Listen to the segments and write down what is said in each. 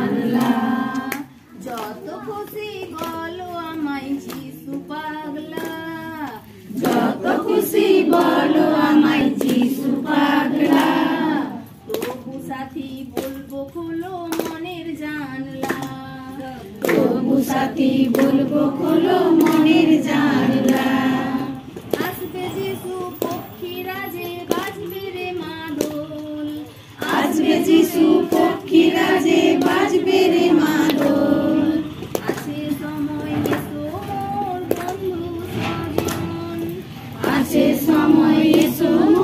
জানলা যত খুশি বলো আমায় যিশু পাগলা। যত খুশি বলো আমায় যিশু পাগলা। খুলো মনের জানলা। তবু সাথী বলব, খোলো মনের জানলা। আসবে যিশু পক্ষীরা যে বাজবে রে মাদল। আসবে যিশু আছে সময়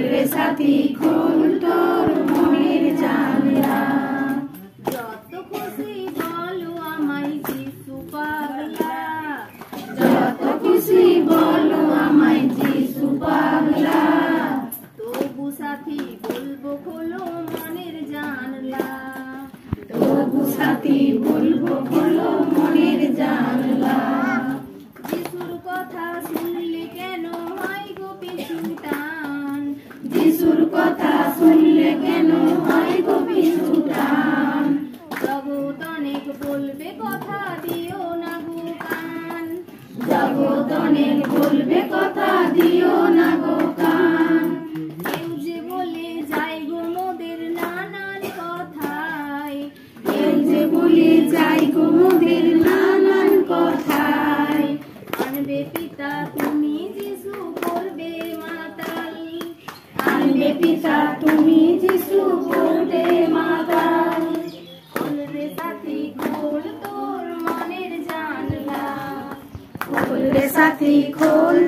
খোল রে সাথী খোল অনেক বলবে কথা দিও না গো কান। কেউ যে বলে যাই গো মোদের নানান কথায় কেউ যে বলে যাই গো মোদের নানান কথায়। আনবে পিতা তুমি যিশু করবে মাতাল। আনবে পিতা তুমি খোল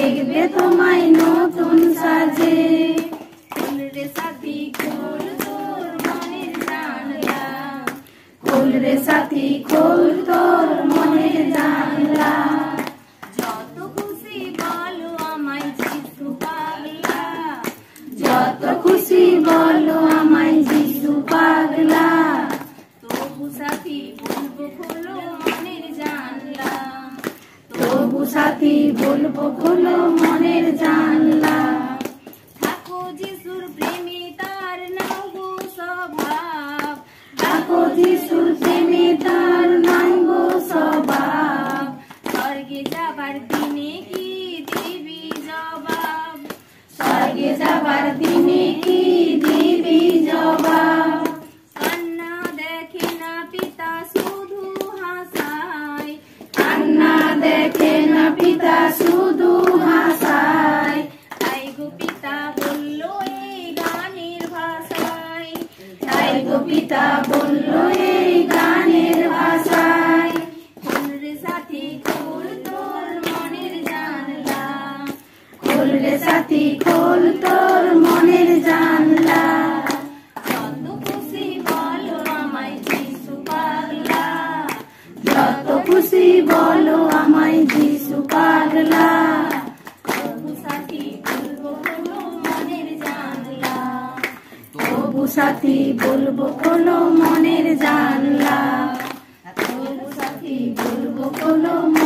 দেখবে তোমায় নতুন সাজে। খোল রে সাথী খোল তোর মনের জানলা। খোল রে সাথী খোল তোর মনের জানলা। যত খুশি বলো আমায় যিশু পাগলা। যত খুশি বলো আমায় যিশু পাগলা। তবু সাথী বলব খোলো সাথী বলব খোলো মনের জানলা। থাকো যিশুর প্রেমী তার নাও গো স্বভাব। ডাকো যিশুর প্রেমে তার নাই গো স্বভাব। স্বর্গে যাবার দিনে কি দিবি জবাব? স্বর্গে যাবার দিনে তাই গো পিতা বলল এই গানের ভাষায়। সাথী, খোল তোর মনের জানলা। খোল রে সাথী, খোল তোর মনের জানলা। যত খুশি বলো আমায় যিশু পাগলা। যত খুশি বলো আমায় যিশু পাগলা। সাথী বলব কোনো মনের জানলা। সাথী বলব কোনো